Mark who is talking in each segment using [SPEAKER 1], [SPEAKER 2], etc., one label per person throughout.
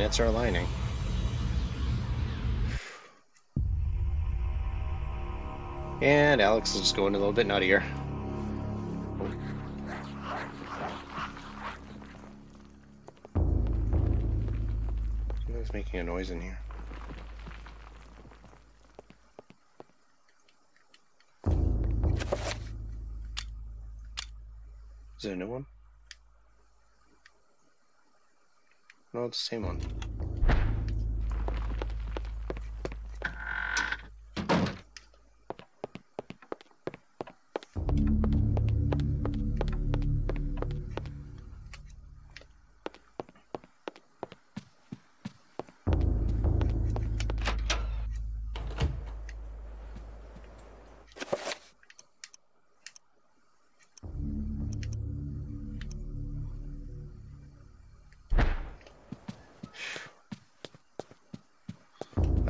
[SPEAKER 1] planets are aligning. And Alex is just going a little bit nuttier. Something's making a noise in here. Is there a new one? No, the same one.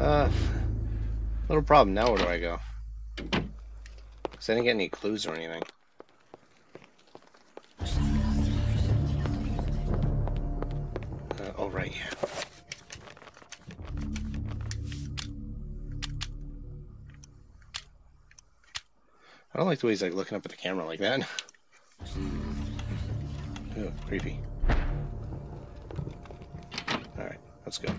[SPEAKER 1] Uh, little problem. Now where do I go? Cause I didn't get any clues or anything. Uh, oh right, yeah. I don't like the way he's like looking up at the camera like that. Ew, creepy. Alright, let's go.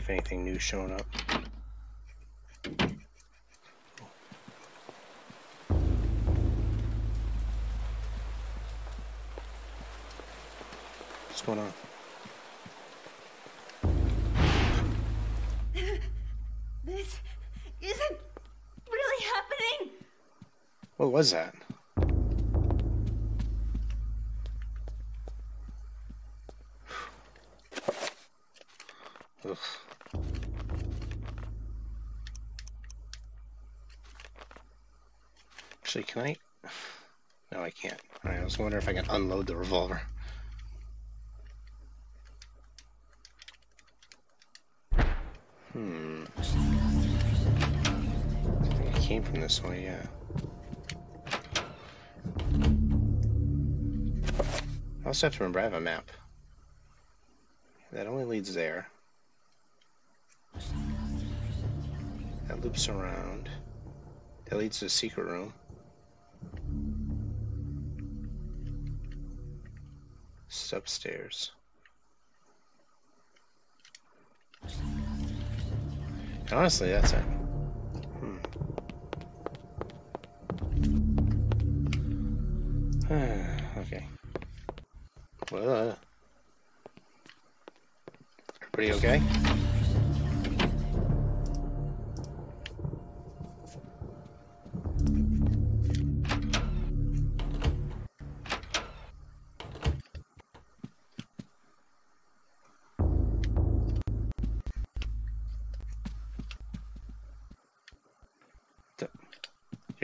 [SPEAKER 1] If anything new's showing up. What's going on?
[SPEAKER 2] This isn't really happening.
[SPEAKER 1] What was that? Ugh. Actually, can I? No, I can't. Alright, I was wondering if I can unload the revolver. Hmm. I think it came from this way, yeah. I also have to remember I have a map. That only leads there. That loops around. That leads to the secret room. Upstairs. Honestly, that's it. Hmm. okay. Uh, everybody okay?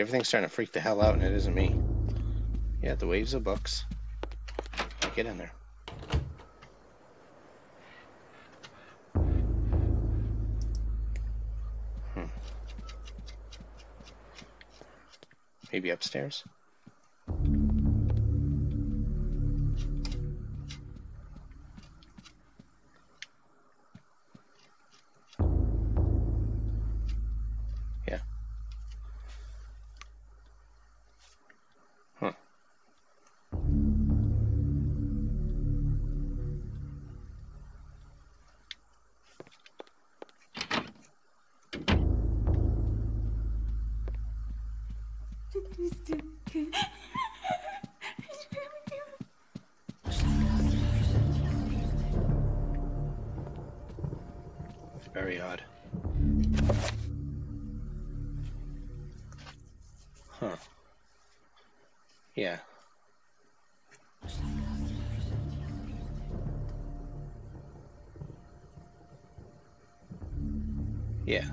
[SPEAKER 1] Everything's starting to freak the hell out, and it isn't me. Yeah, the waves of books. Get in there. Hmm. Maybe upstairs? Very odd. Huh. Yeah. Yeah.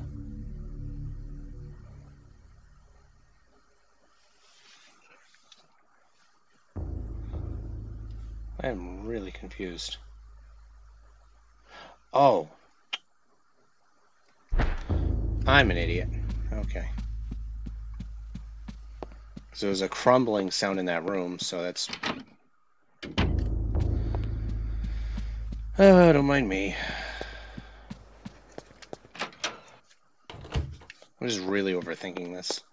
[SPEAKER 1] I am really confused. Oh, I'm an idiot. Okay. So there's a crumbling sound in that room, so that's... Oh, don't mind me. I'm just really overthinking this.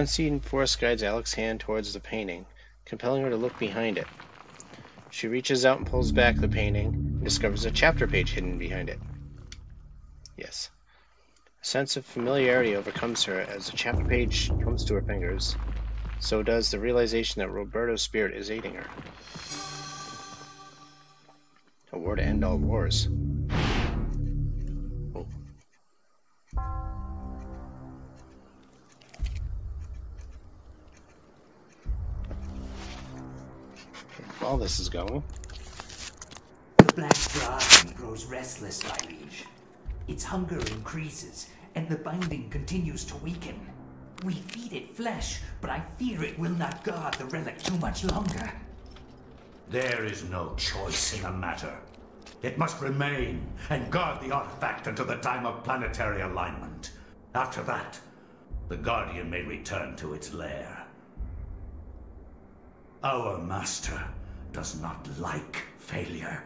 [SPEAKER 1] Unseen force guides Alex's hand towards the painting, compelling her to look behind it. She reaches out and pulls back the painting and discovers a chapter page hidden behind it. Yes. A sense of familiarity overcomes her as the chapter page comes to her fingers. So does the realization that Roberto's spirit is aiding her. A war to end all wars. All this is going.
[SPEAKER 3] The black dragon grows restless, my liege. Its hunger increases, and the binding continues to weaken. We feed it flesh, but I fear it will not guard the relic too much longer.
[SPEAKER 4] There is no choice in the matter. It must remain and guard the artifact until the time of planetary alignment. After that, the Guardian may return to its lair. Our master does not like failure.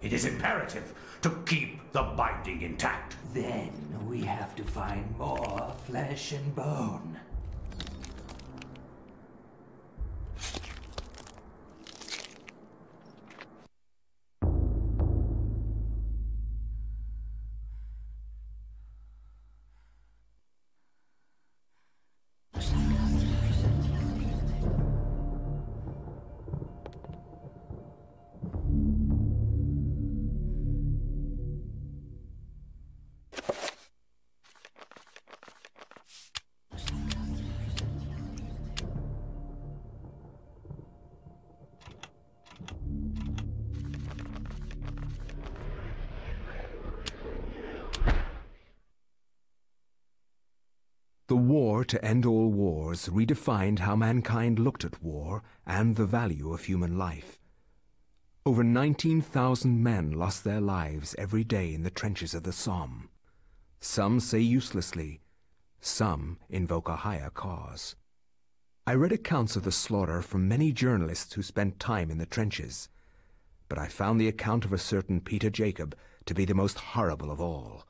[SPEAKER 4] It is imperative to keep the binding intact.
[SPEAKER 3] Then we have to find more flesh and bone.
[SPEAKER 5] To end all wars redefined how mankind looked at war and the value of human life. Over 19,000 men lost their lives every day in the trenches of the Somme. Some say uselessly, some invoke a higher cause. I read accounts of the slaughter from many journalists who spent time in the trenches, but I found the account of a certain Peter Jacob to be the most horrible of all.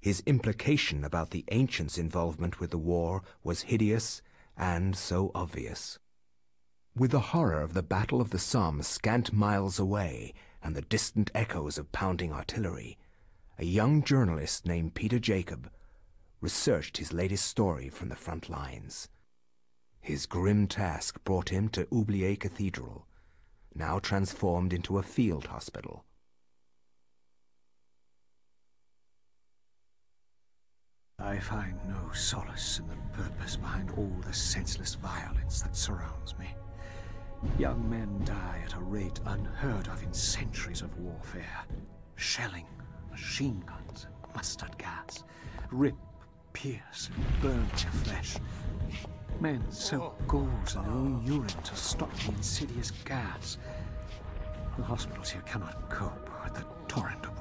[SPEAKER 5] His implication about the ancients' involvement with the war was hideous and so obvious. With the horror of the Battle of the Somme scant miles away and the distant echoes of pounding artillery, a young journalist named Peter Jacob researched his latest story from the front lines. His grim task brought him to Oubliette Cathedral, now transformed into a field hospital.
[SPEAKER 6] I find no solace in the purpose behind all the senseless violence that surrounds me. Young men die at a rate unheard of in centuries of warfare. Shelling, machine guns, mustard gas rip, pierce, and burn their flesh. Men soak gauze in their own urine to stop the insidious gas. The hospitals here cannot cope with the torrent of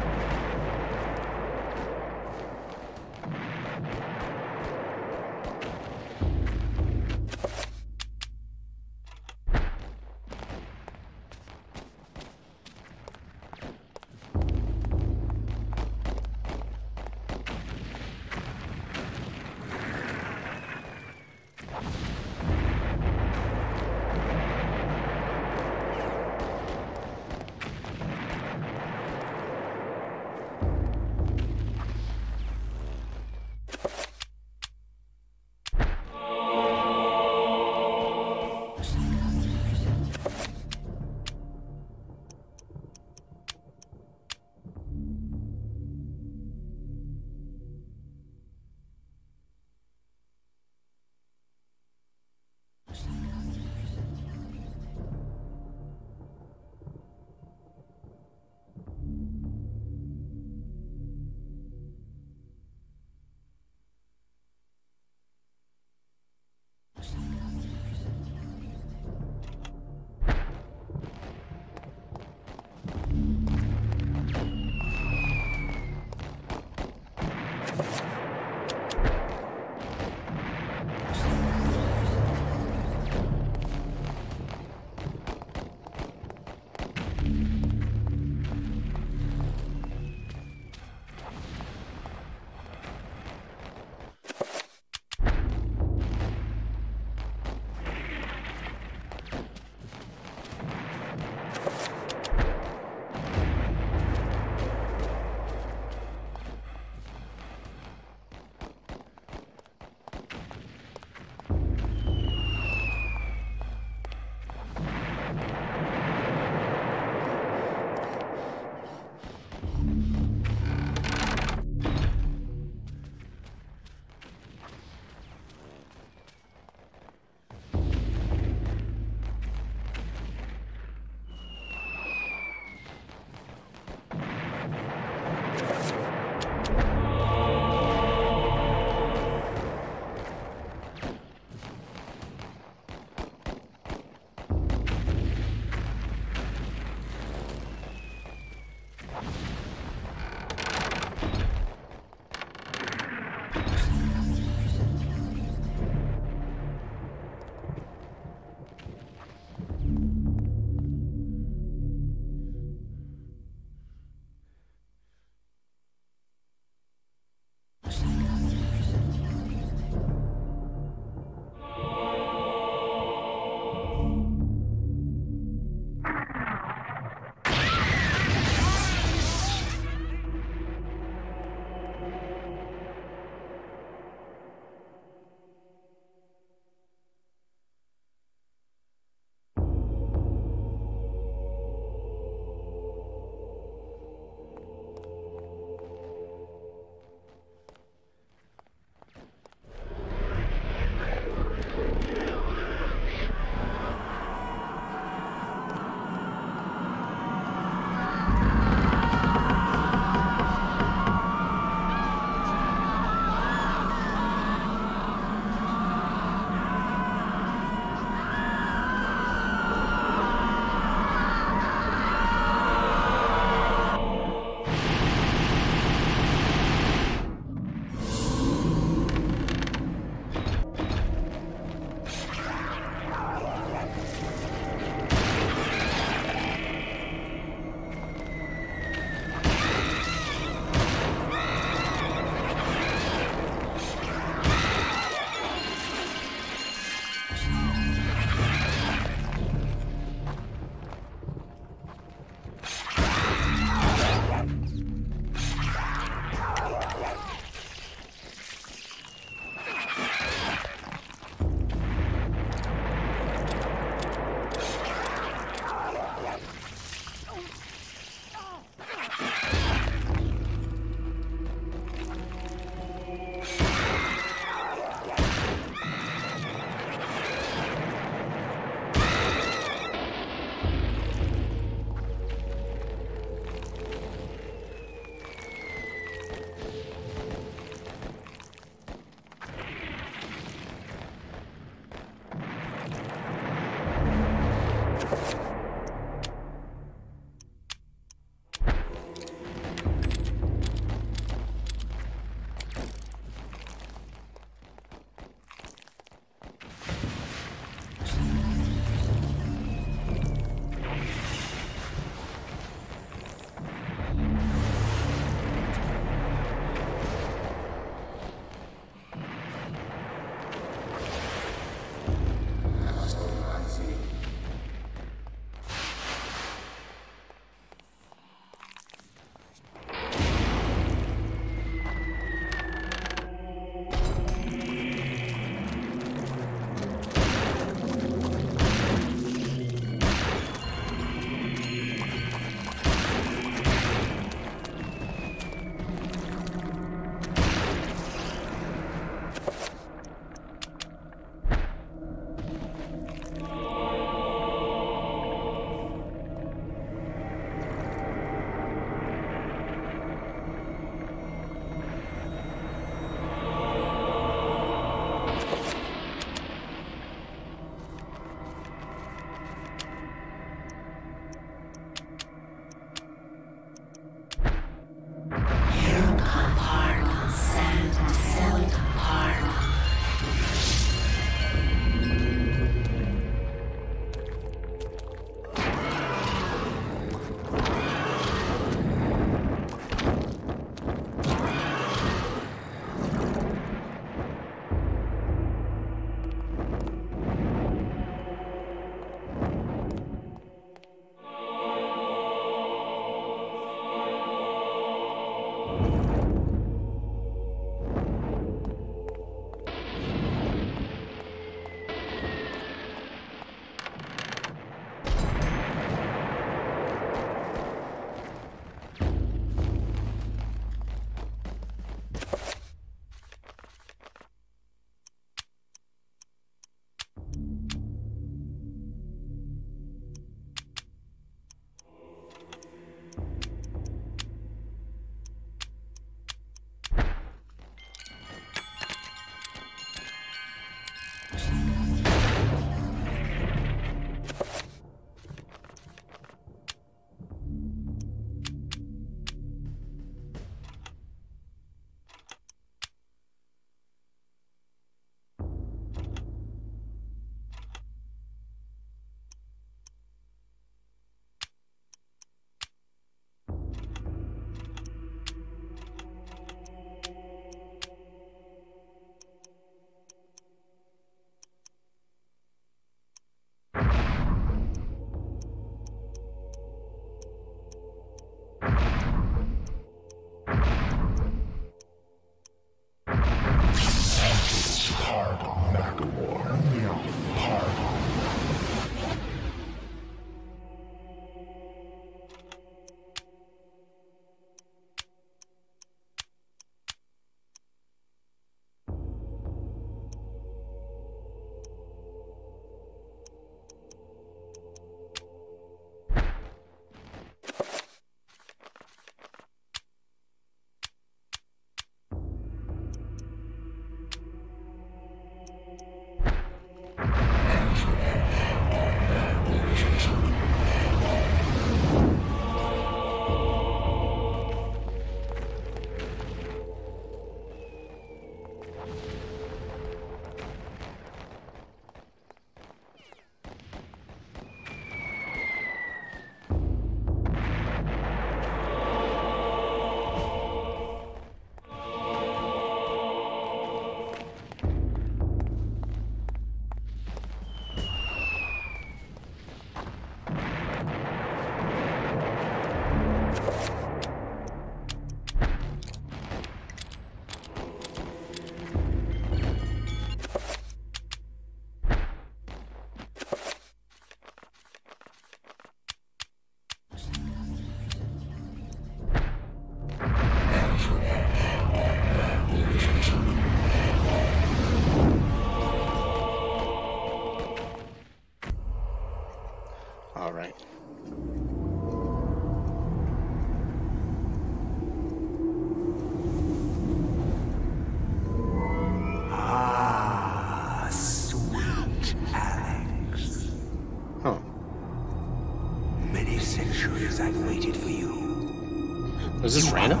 [SPEAKER 1] Was this random?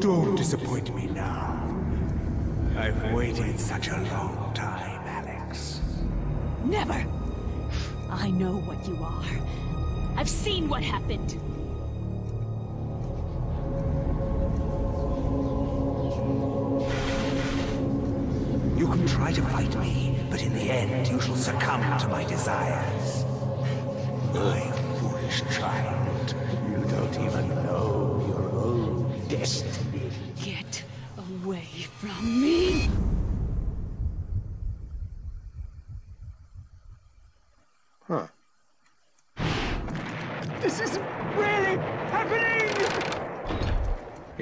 [SPEAKER 5] Don't disappoint me now. I've waited such a long time, Alex.
[SPEAKER 7] Never! I know what you are. I've seen what happened.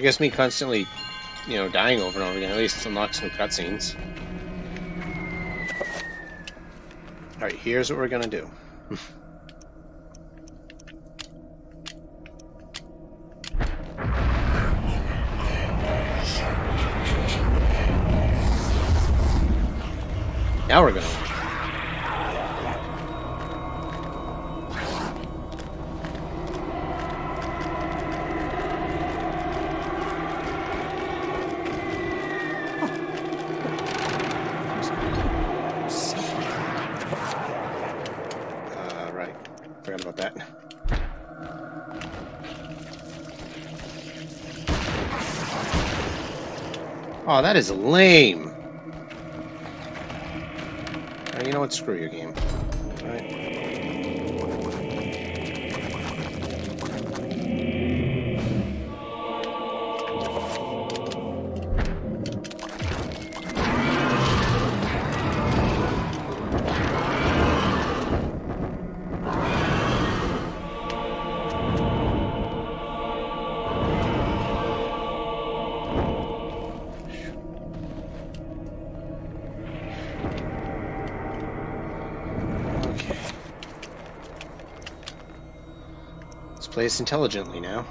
[SPEAKER 1] Guess me constantly, you know, dying over and over again at least unlocks some cutscenes. Alright, here's what we're gonna do. now we're gonna. That is lame. You know what? Screw your game. This intelligently now.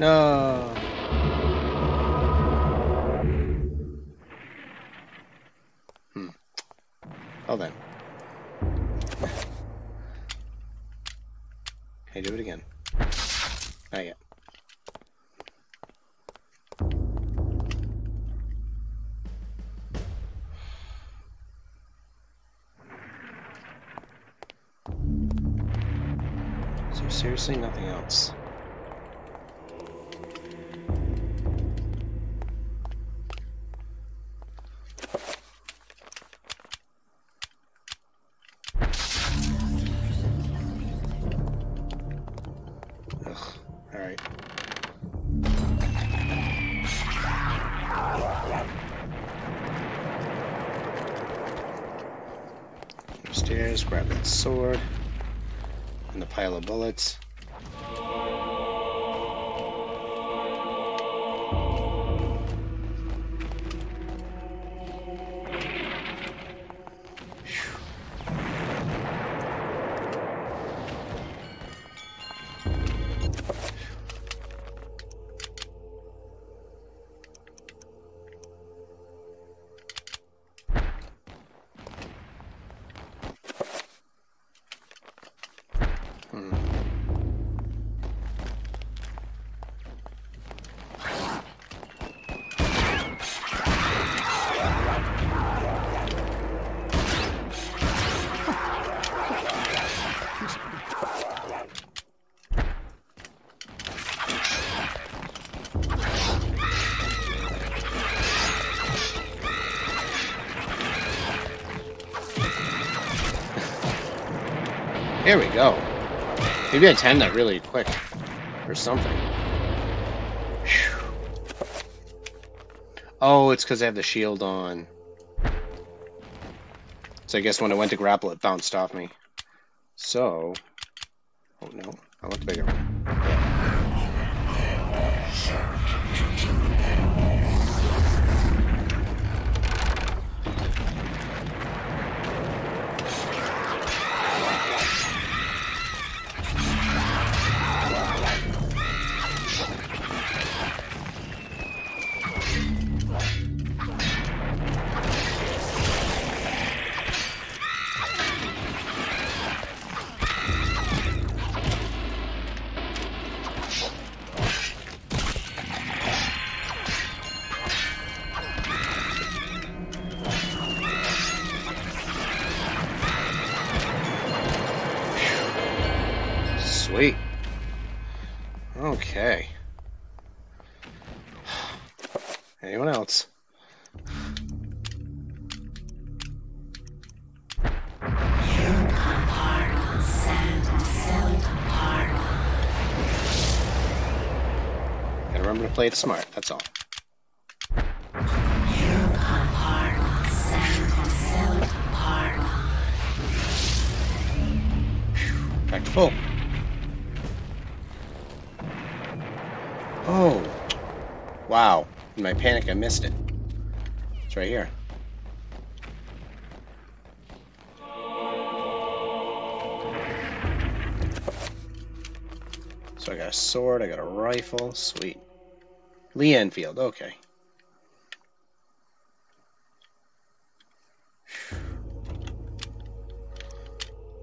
[SPEAKER 1] No. Hmm. Well then. Hey, do it again. Not yet. There seriously nothing else? There we go. Maybe I timed that really quick. Or something. Oh, it's because I have the shield on. So I guess when I went to grapple, it bounced off me. So... play it smart, that's all. Back to full. Oh. Wow. In my panic, I missed it. It's right here. So I got a sword, I got a rifle. Sweet. Lee Enfield, okay.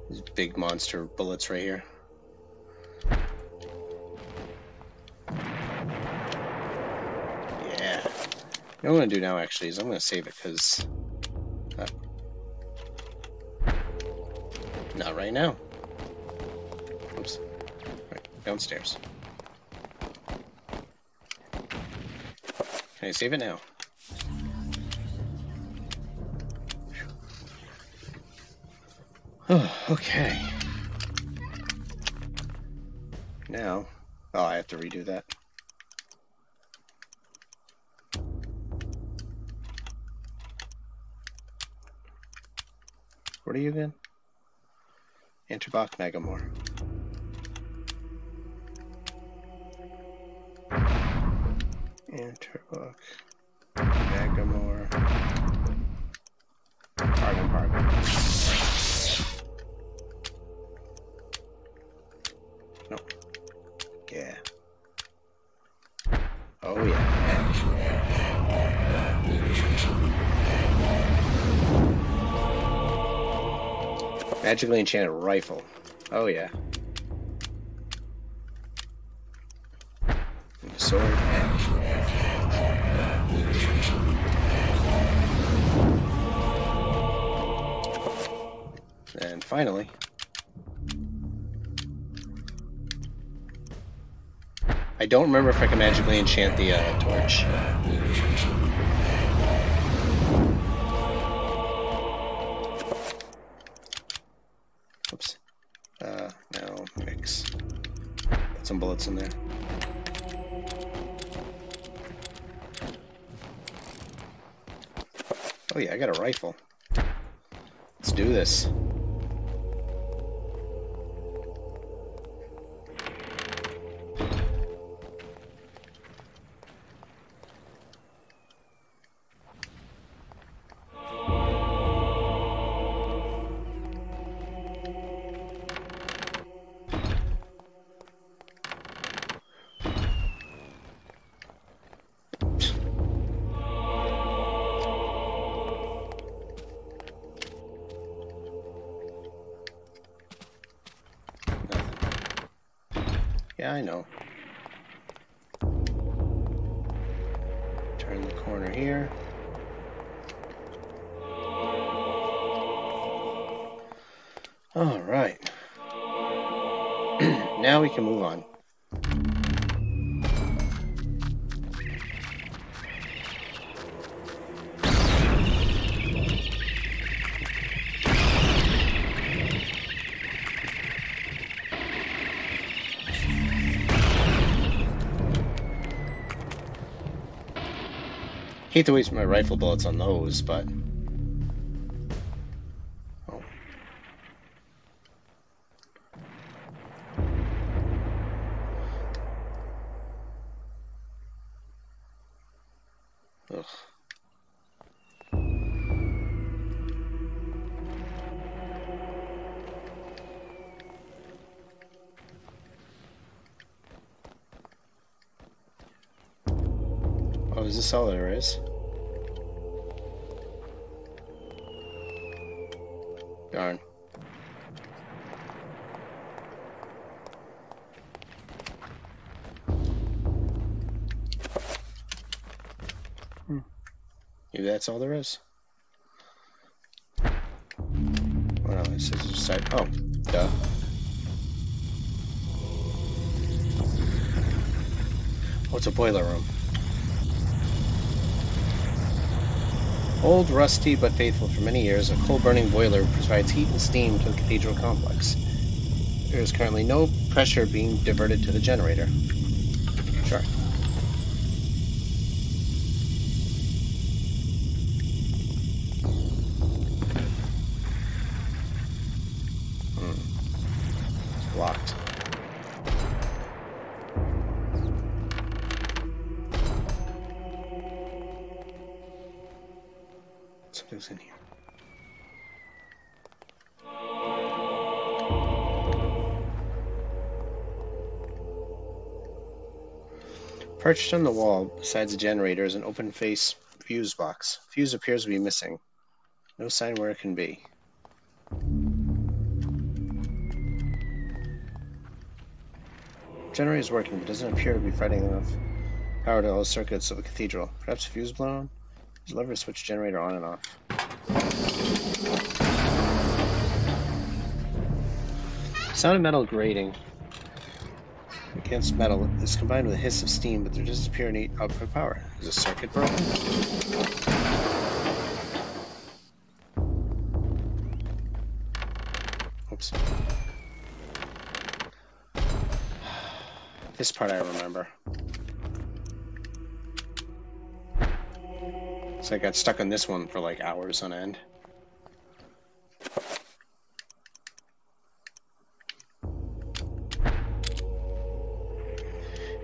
[SPEAKER 1] These big monster bullets right here. Yeah. What I'm gonna do now actually is I'm gonna save it because uh, not right now. Oops. Right, downstairs. Can I save it now? Oh, okay. Now, oh, I have to redo that. What are you again? Antorbok Magormor. Antorbok Magormor. Pargon, pardon. No. Yeah. Oh yeah. Magically enchanted rifle. Oh yeah. Sword. Finally. I don't remember if I can magically enchant the uh, torch. Oops. Uh, no, mix. Put some bullets in there. Oh yeah, I got a rifle. Let's do this. can move on. Hate to waste my rifle bullets on those, but Is all there is? Darn. Hmm. Maybe that's all there is. Oh no, this is just side. Oh, duh. Oh, it's a boiler room. Old, rusty, but faithful for many years, a coal-burning boiler provides heat and steam to the cathedral complex. There is currently no pressure being diverted to the generator. Perched on the wall, besides the generator, is an open face fuse box. Fuse appears to be missing. No sign where it can be. Generator is working, but doesn't appear to be fighting enough power to all the circuits of the cathedral. Perhaps fuse blown? Lever to switch generator on and off. Sound of metal grating against metal is combined with a hiss of steam, but there doesn't appear any output power. Is a circuit broken? Oops. This part I remember. So I got stuck on this one for like hours on end.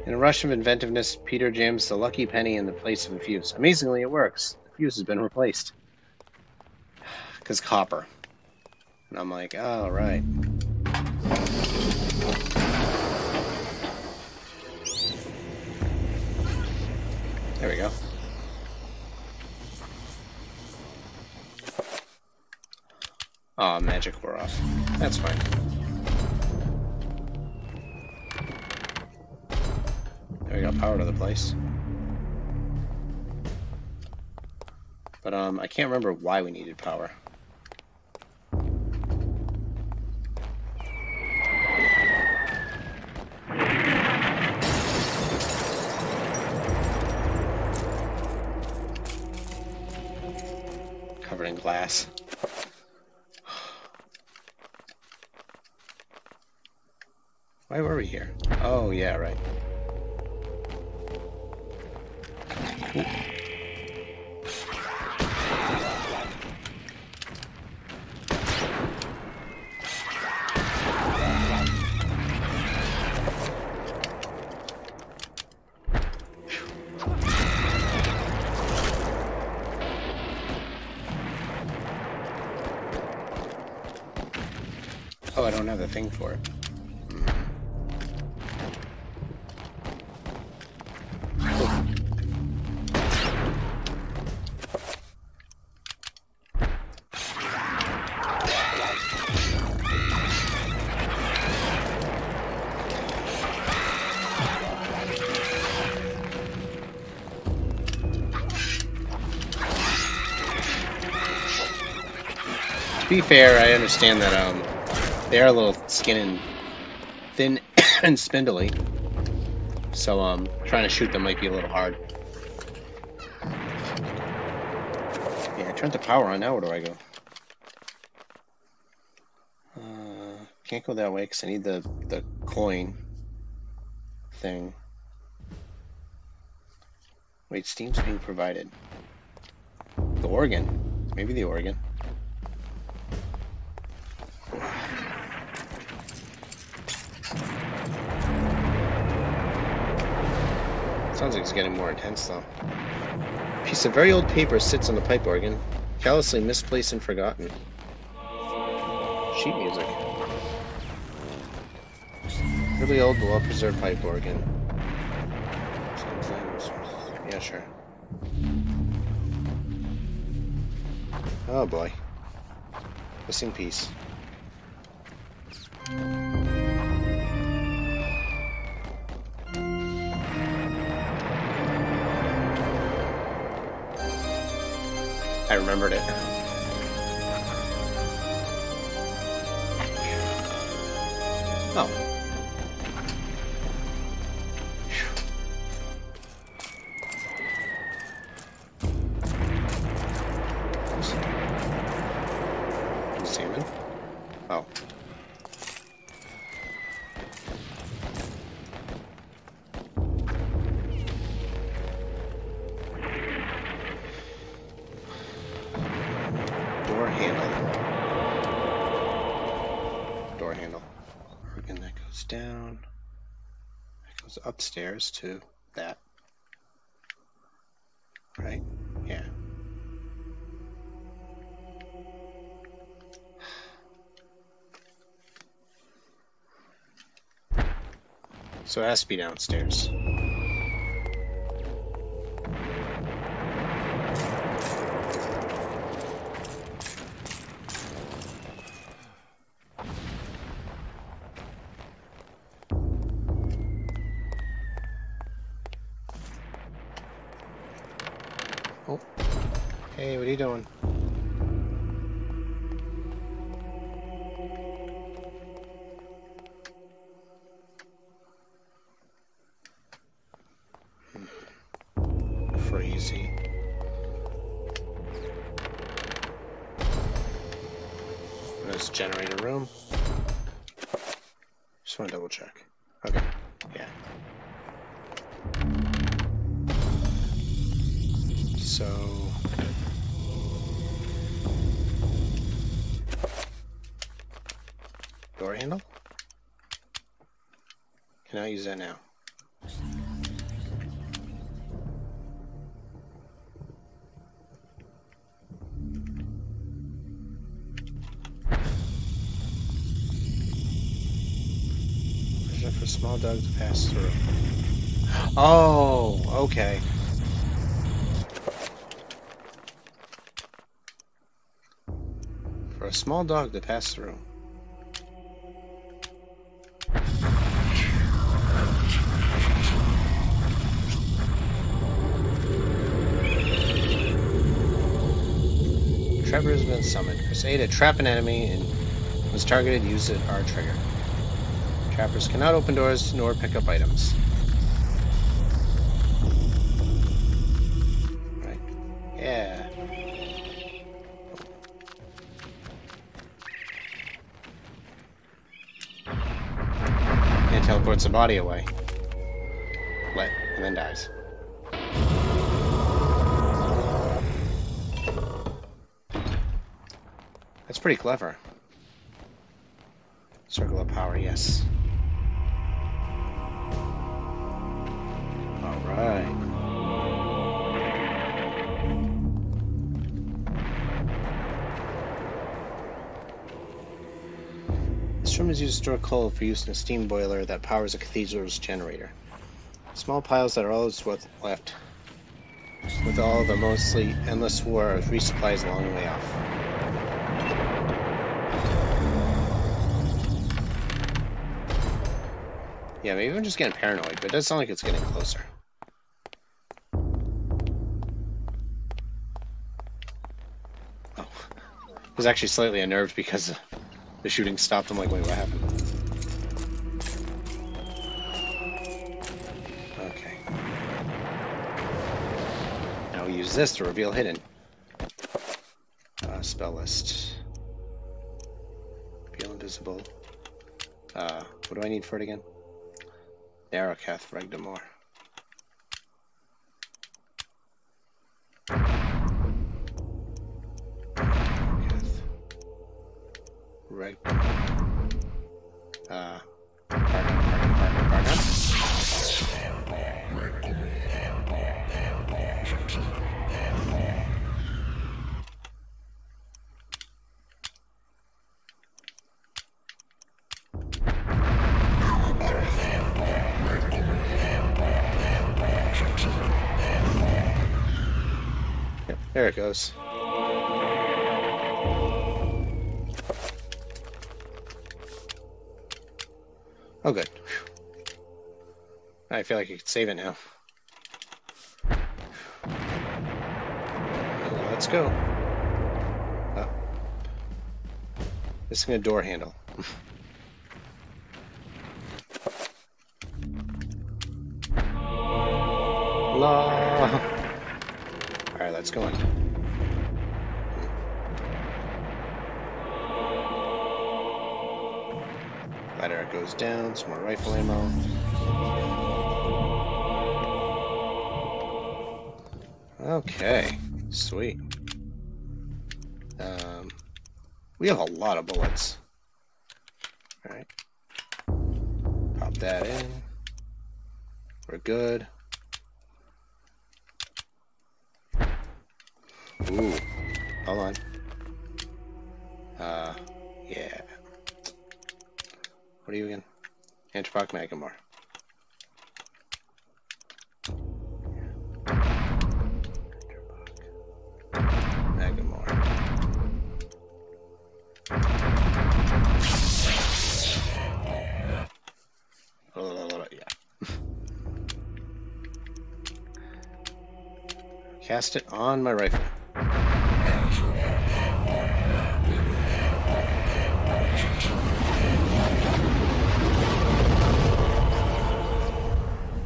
[SPEAKER 1] In a rush of inventiveness, Peter jams the lucky penny in the place of a fuse. Amazingly, it works. The fuse has been replaced. Because copper. And I'm like, oh, right. There we go. Oh, magic wore off. That's fine. Got power to the place. But um, I can't remember why we needed power. For. To be fair, I understand that um, they are a little skin and thin and spindly, so um, trying to shoot them might be a little hard. Yeah, I turned the power on. Now where do I go? Uh, can't go that way because I need the the coin thing. Wait, Steam's being provided. The organ. Maybe the organ. Sounds like it's getting more intense though. A piece of very old paper sits on the pipe organ, callously misplaced and forgotten. Sheet music. Really old, well preserved pipe organ. Yeah, sure. Oh boy. Missing piece. Remembered it. Oh. Upstairs to that. Right? Yeah. So it has to be downstairs. Crazy. Let's generate a room. Just want to double check. Okay, yeah. So. Door handle? Can I use that now? Small dog to pass through? Oh, okay. For a small dog to pass through. Trapper has been summoned. A to trap an enemy and was targeted, use the R trigger. Trappers cannot open doors nor pick up items. Right. Yeah. And teleports the body away. Lit, and then dies. That's pretty clever. Circle of power, yes. Is used to store coal for use in a steam boiler that powers a cathedral's generator. Small piles that are all that's left, with all the mostly endless war of resupplies a long way off. Yeah, maybe I'm just getting paranoid, but it does sound like it's getting closer. Oh. I was actually slightly unnerved because the shooting stopped. I'm like, wait, what happened? Okay. Now we use this to reveal hidden. Uh, spell list. Reveal invisible. Uh, what do I need for it again? Narokath Redgormor. Goes. Oh, good. I feel like I could save it now. Let's go. Oh. Missing a door handle. La. Alright, let's go in. Down, some more rifle ammo. Okay, sweet. Um, we have a lot of bullets. Alright. Pop that in. We're good. Ooh, hold on. Uh, yeah. What are you again? Yeah. Cast it on my rifle.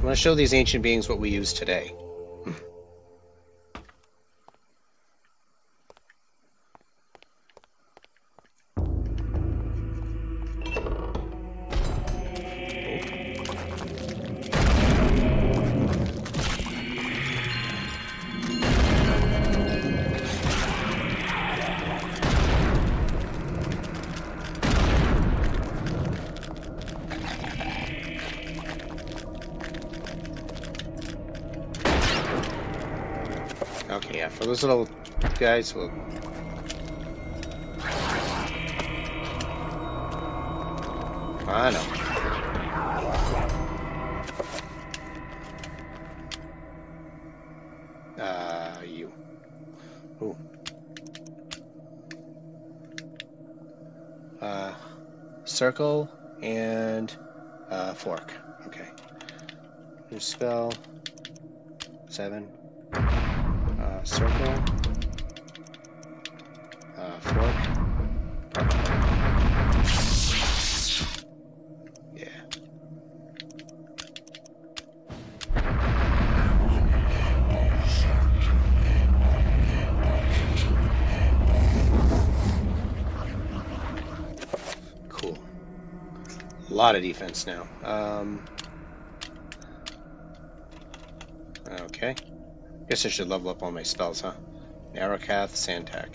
[SPEAKER 1] I'm going to show these ancient beings what we use today. Those little guys, we'll... I know. You. Ooh. Uh, circle and uh, fork. Okay. New spell. Seven. Circle. Uh, fork. Yeah. Cool. A lot of defense now. Um, okay. Guess I should level up all my spells, huh? Narokath, Santak.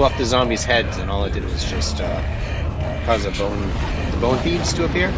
[SPEAKER 1] Blew off the zombies' heads, and all it did was just uh, cause a bone, the bone thieves to appear.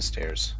[SPEAKER 1] Descent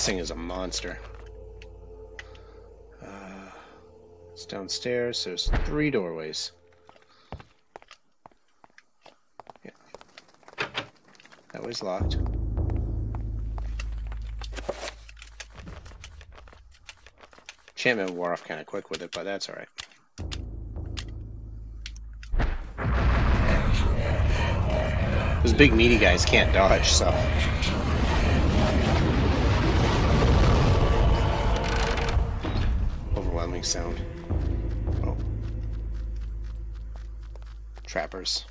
[SPEAKER 1] This thing is a monster. Uh, it's downstairs. There's three doorways. Yeah. That was locked. Enchantment wore off kind of quick with it, but that's alright. Those big meaty guys can't dodge, so. Overwhelming sound. Oh. Trappers.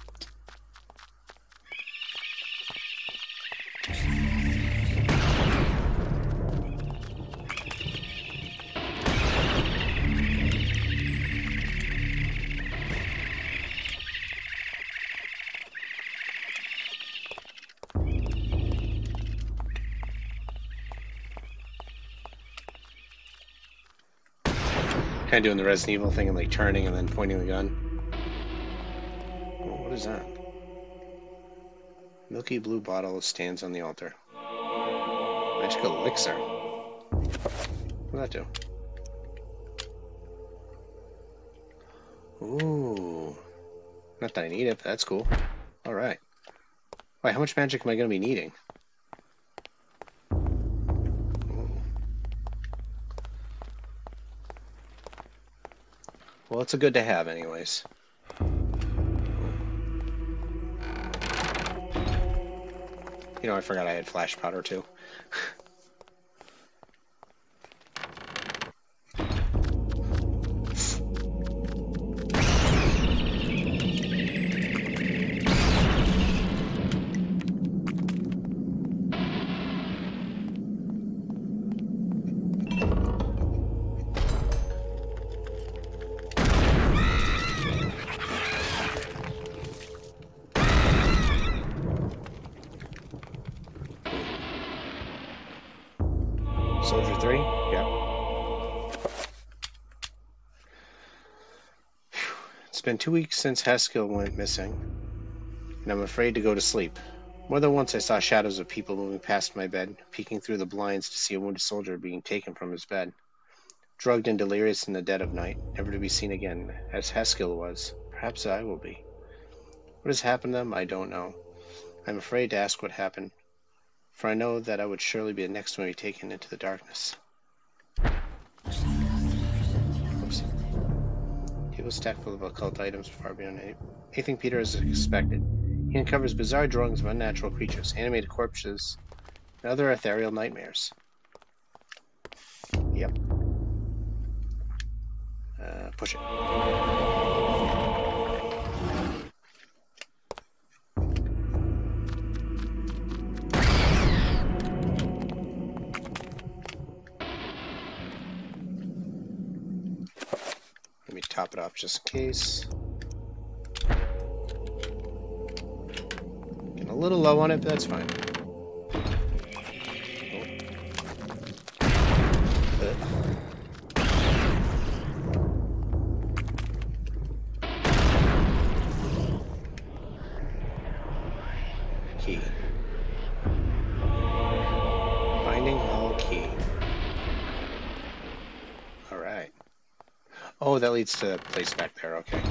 [SPEAKER 1] Kind of doing the Resident Evil thing and like turning and then pointing the gun. Oh, what is that? Milky blue bottle stands on the altar. Magical elixir. What'd that do? Ooh. Not that I need it, but that's cool. Alright. Wait, how much magic am I going to be needing? Well, it's a good to have, anyways. You know, I forgot I had flash powder too. Two weeks since Haskell went missing, and I'm afraid to go to sleep. More than once I saw shadows of people moving past my bed, peeking through the blinds to see a wounded soldier being taken from his bed. Drugged and delirious in the dead of night, never to be seen again, as Haskell was. Perhaps I will be. What has happened to them, I don't know. I'm afraid to ask what happened, for I know that I would surely be the next one to be taken into the darkness. Table stacked full of occult items far beyond anything Peter has expected. He uncovers bizarre drawings of unnatural creatures, animated corpses, and other ethereal nightmares. Yep. Uh, push it. Top it off just in case. Getting a little low on it, but that's fine. Leads to a place back there, okay.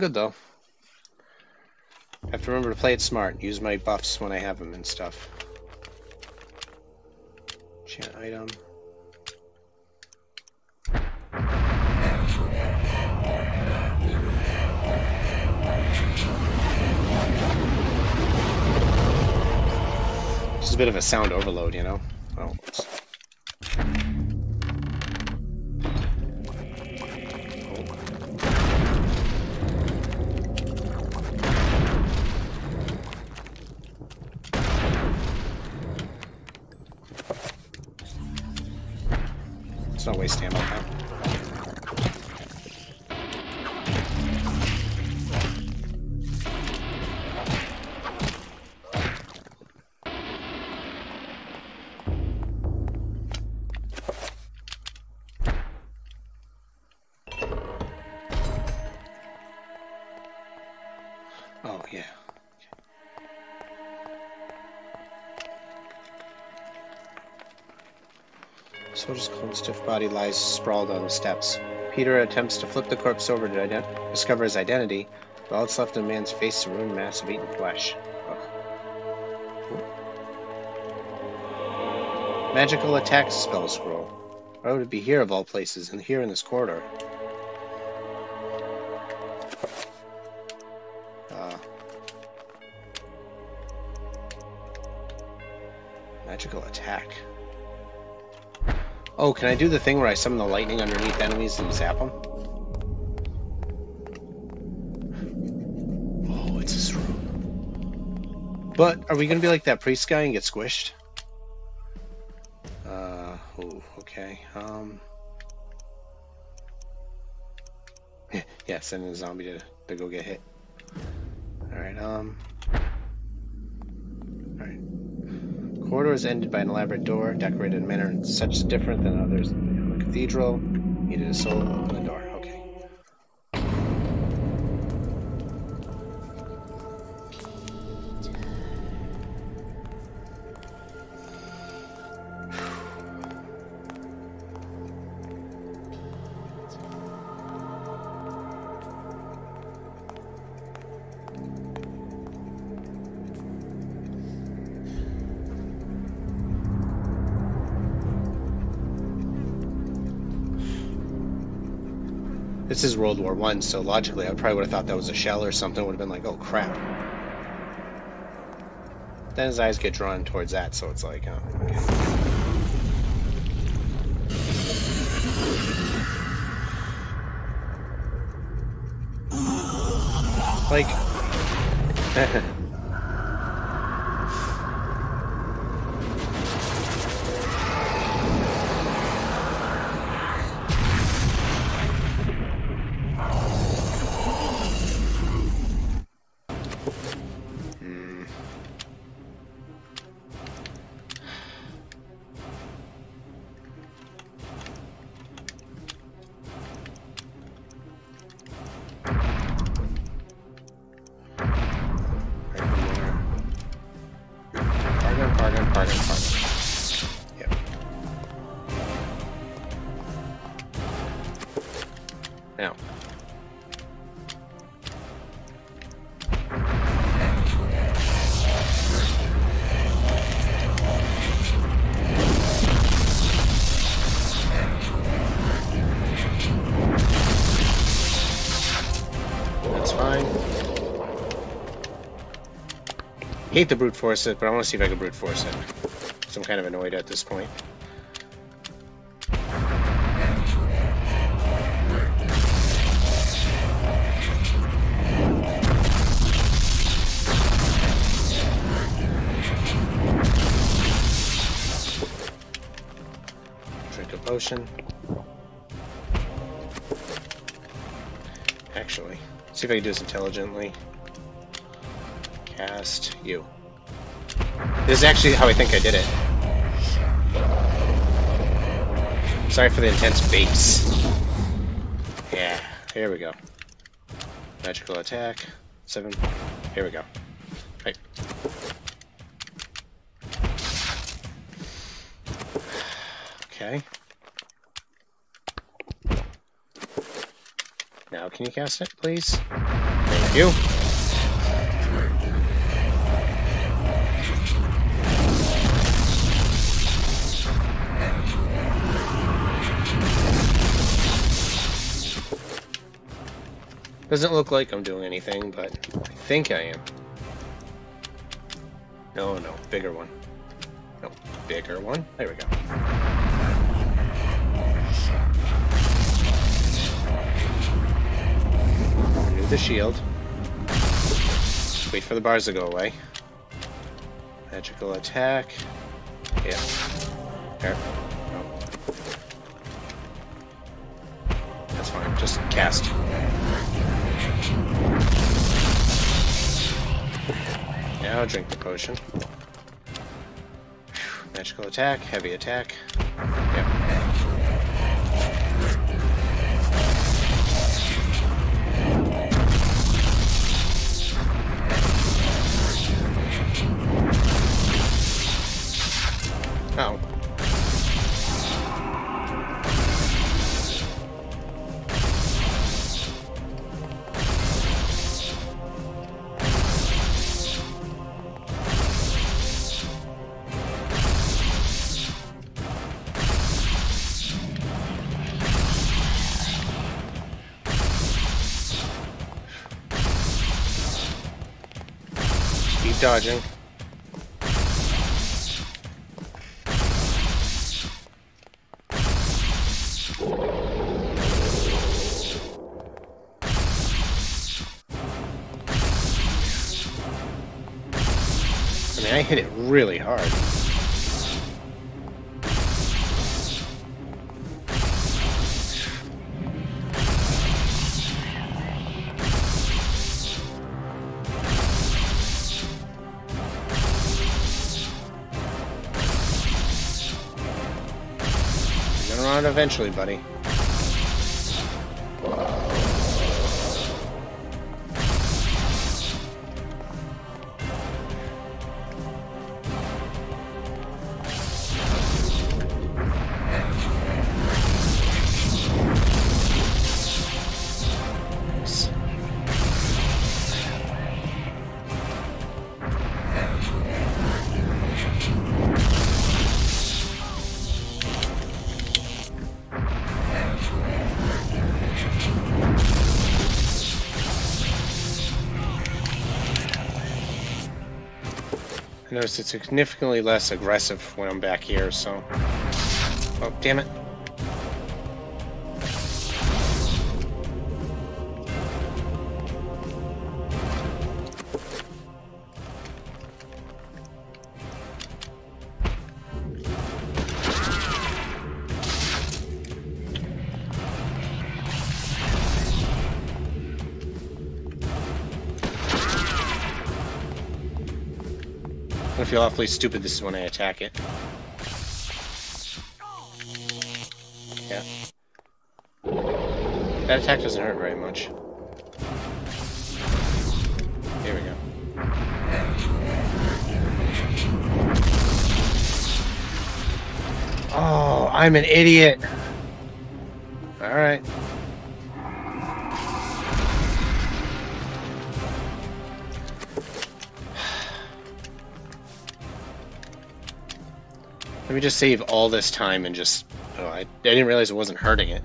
[SPEAKER 1] Good though. I Have to remember to play it smart. Use my buffs when I have them and stuff. Chant item. Just a bit of a sound overload, you know? Oh, Let's not waste ammo now. Stiff body lies sprawled on the steps. Peter attempts to flip the corpse over to ident- discover his identity, but all that's left of the man's face is a ruined mass of eaten flesh. Magical attack spell scroll. Why would it be here of all places, and here in this corridor? Oh, can I do the thing where I summon the lightning underneath enemies and zap them? Oh, it's this room. But are we gonna be like that priest guy and get squished? Uh, oh, okay. Um. yeah, send a zombie to, to go get hit. Alright, um. Alright. Corridor is ended by an elaborate door, decorated in a manner such different than others in the cathedral. Needed a soul, This is World War One, so logically, I probably would have thought that was a shell or something. Would have been like, oh crap. Then his eyes get drawn towards that, so it's like, oh, okay. Like, hate to brute force it, but I want to see if I can brute force it. So I'm kind of annoyed at this point. Drink a potion. Actually, see if I can do this intelligently. Cast you. This is actually how I think I did it. Sorry for the intense bass. Yeah, here we go. Magical attack. Seven. Here we go. Right. Okay. Now can you cast it, please? Thank you. Doesn't look like I'm doing anything, but I think I am. No, no, bigger one. No, bigger one. There we go. Renew the shield. Wait for the bars to go away. Magical attack. Yeah. There. No. That's fine. Just cast. Now drink the potion. Magical attack, heavy attack. Yep. Hard. You're gonna run eventually, buddy. Noticed it's significantly less aggressive when I'm back here, so... Oh, damn it. Awfully stupid this is when I attack it. Yeah. That attack doesn't hurt very much. Here we go. Oh, I'm an idiot. Me just save all this time and just... Oh, I, I didn't realize it wasn't hurting it.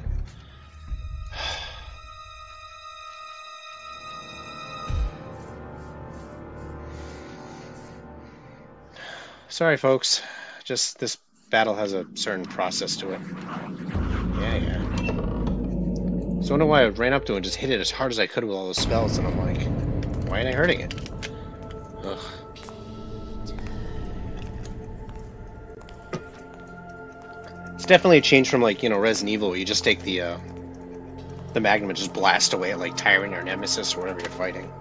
[SPEAKER 1] Sorry, folks. Just this battle has a certain process to it. Yeah, yeah. So I wonder why I ran up to it and just hit it as hard as I could with all those spells, and I'm like, why ain't I hurting it? It's definitely a change from like you know Resident Evil, where you just take the uh, the Magnum and just blast away at like Tyrant or Nemesis or whatever you're fighting.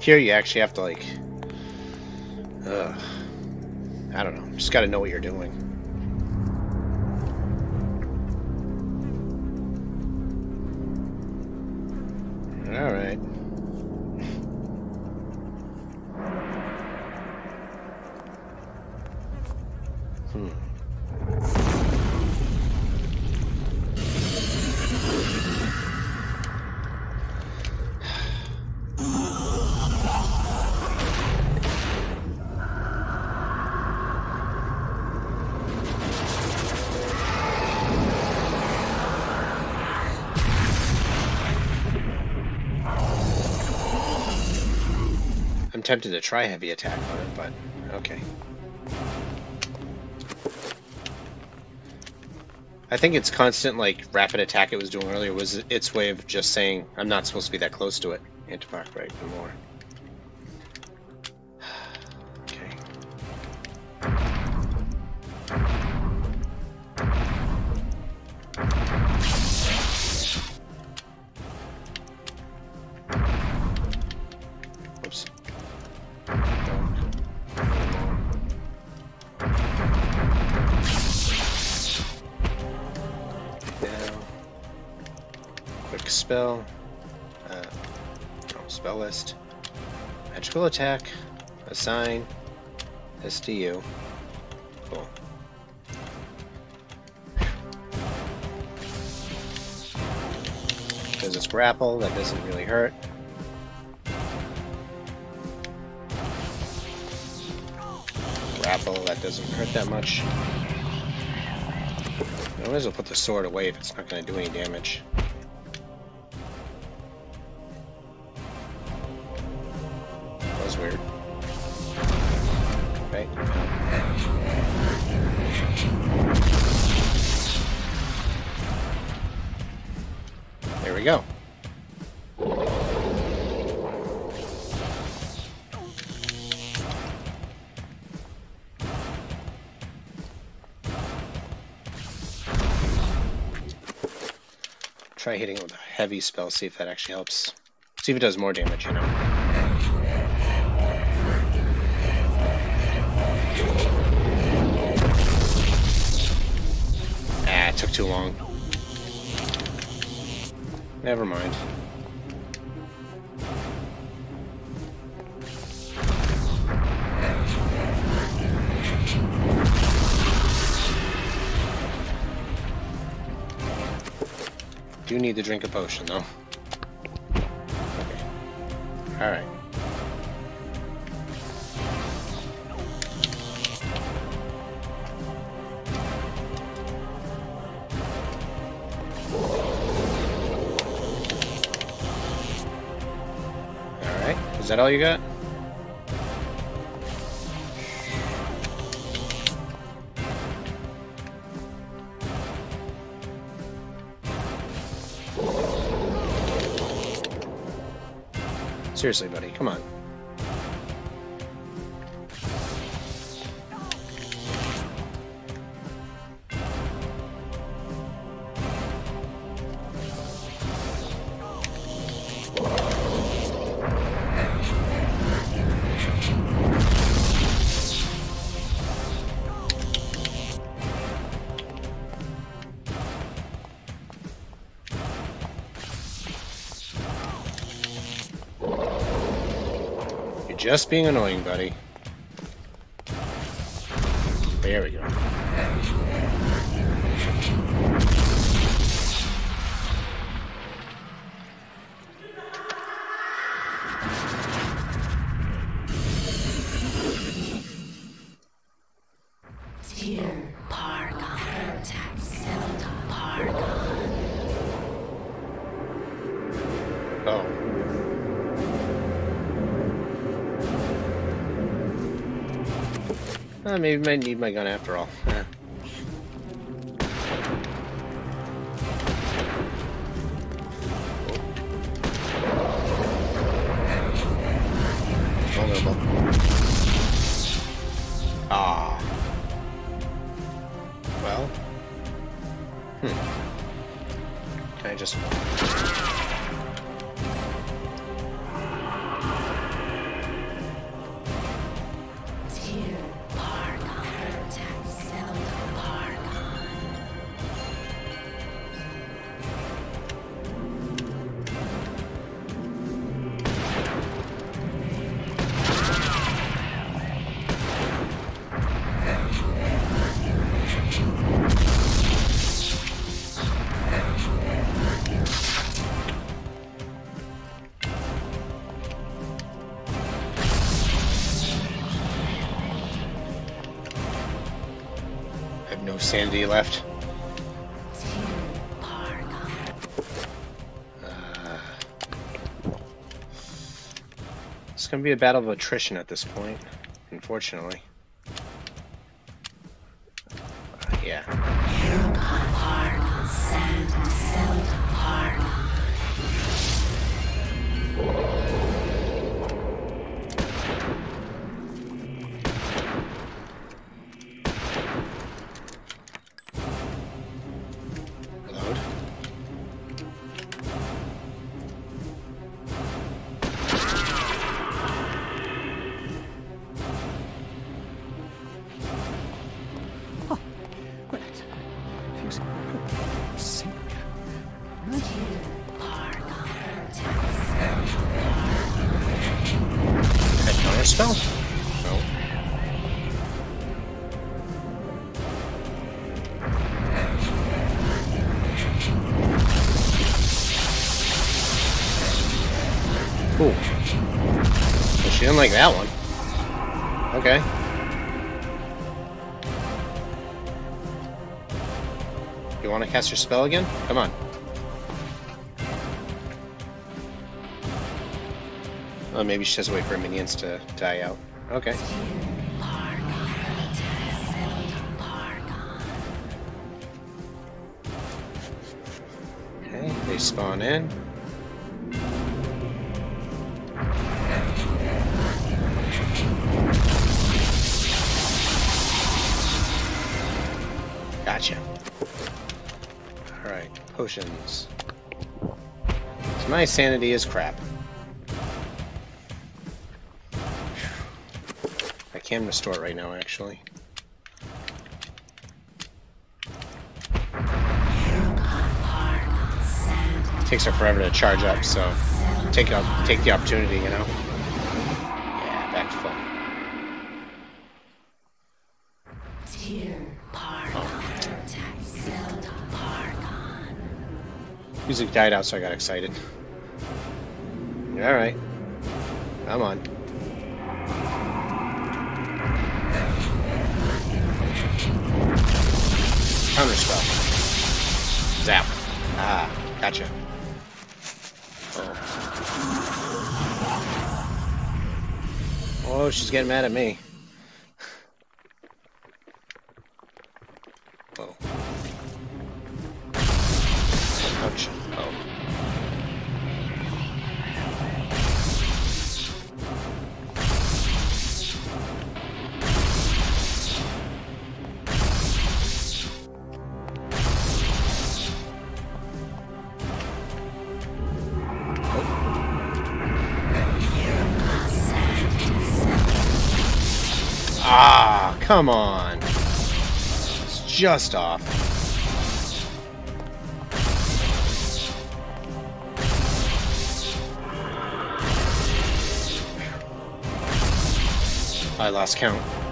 [SPEAKER 1] Here you actually have to like, uh, I don't know, just got to know what you're doing. All right. Tempted to try heavy attack on it, but okay. I think its constant like rapid attack it was doing earlier was its way of just saying I'm not supposed to be that close to it. Antorbok right for more. Attack. Assign. STU. Cool. Because it's grapple, that doesn't really hurt. Grapple, that doesn't hurt that much. I might as well put the sword away if it's not going to do any damage. Try hitting it with a heavy spell, see if that actually helps. See if it does more damage, you know. Ah, took too long. Never mind. Do need to drink a potion, though. Okay. Alright. Alright, is that all you got? Seriously, buddy, come on. Just being annoying, buddy. Maybe I need my gun after all. Sanity left.
[SPEAKER 7] Tyr
[SPEAKER 1] It's gonna be a battle of attrition at this point, unfortunately. Cast your spell again? Come on. Oh, maybe she has to wait for minions to die out. Okay. Okay, they spawn in. So my sanity is crap. I can restore it right now, actually. takes her forever to charge up, so take up, take the opportunity, you know. Yeah, back to full. Music died out, so I got excited. All right, come on. Counter spell. Zap. Ah, gotcha. Oh. Oh, she's getting mad at me. Come on. It's just off. I lost count.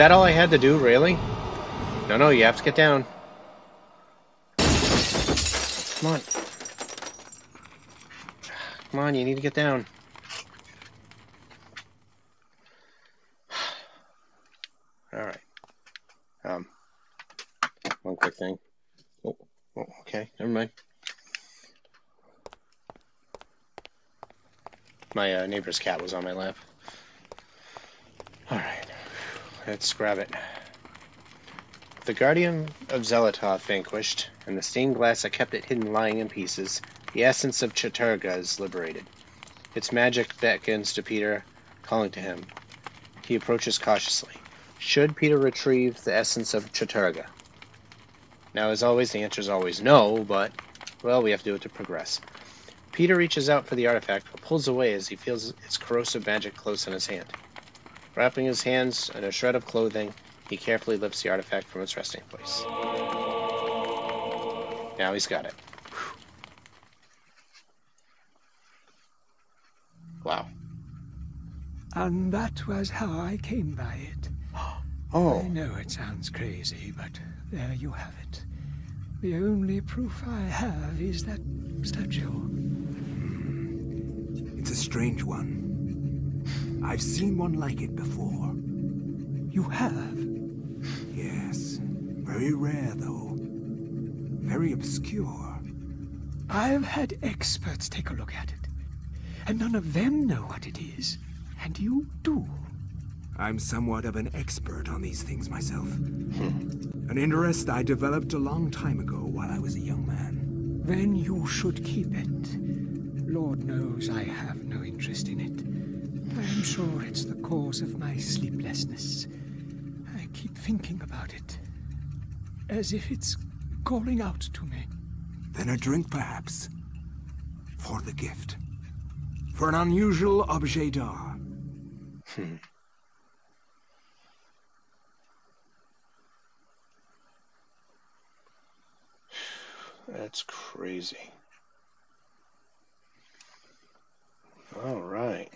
[SPEAKER 1] That all I had to do, really? No, no, you have to get down. Come on. Come on, you need to get down. Alright. Um, one quick thing. Oh, oh, okay, never mind. My uh, neighbor's cat was on my lap. Let's grab it. The Guardian of Xel'lotath vanquished, and the stained glass that kept it hidden lying in pieces, the essence of Chattur'gha is liberated. Its magic beckons to Peter, calling to him. He approaches cautiously. Should Peter retrieve the essence of Chattur'gha? Now, as always, the answer is always no, but, well, we have to do it to progress. Peter reaches out for the artifact, but pulls away as he feels its corrosive magic close in his hand. Wrapping his hands in a shred of clothing, he carefully lifts the artifact from its resting place. Now he's got it. Wow.
[SPEAKER 6] And that was how I came by it.
[SPEAKER 1] Oh.
[SPEAKER 6] I know it sounds crazy, but there you have it. The only proof I have is that statue.
[SPEAKER 5] It's a strange one. I've seen one like it before.
[SPEAKER 6] You have?
[SPEAKER 5] Yes. Very rare, though. Very obscure.
[SPEAKER 6] I've had experts take a look at it, and none of them know what it is. And you do.
[SPEAKER 5] I'm somewhat of an expert on these things myself. Hmm. An interest I developed a long time ago while I was a young man.
[SPEAKER 6] Then you should keep it. Lord knows I have no interest in it. I am sure it's the cause of my sleeplessness. I keep thinking about it. As if it's calling out to me.
[SPEAKER 5] Then a drink, perhaps. For the gift. For an unusual objet d'art.
[SPEAKER 1] Hmm. That's crazy. All right.